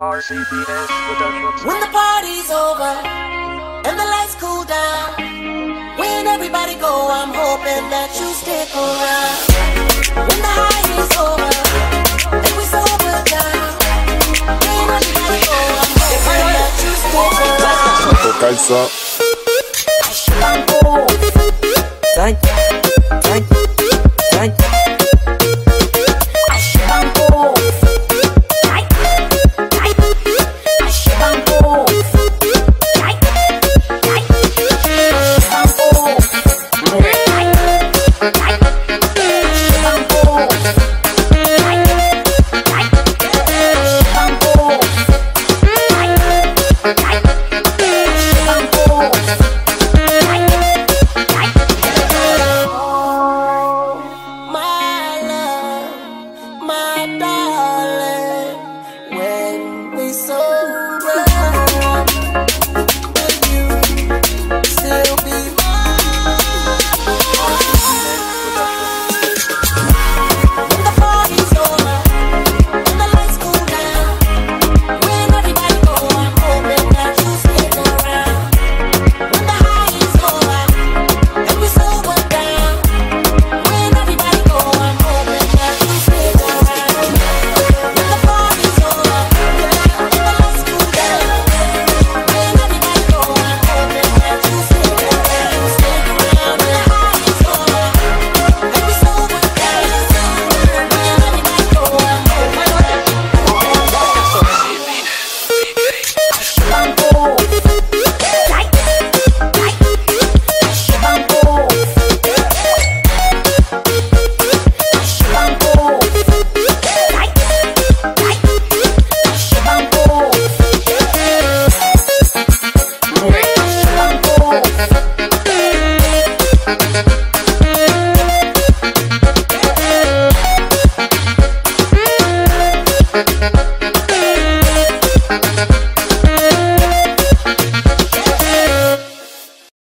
RCBS Productions. When the party's over and the lights cool down, when everybody go, I'm hoping that you stick around. When the high is over and we sober down, when everybody go, I'm hoping that you stick around. Tocar só. My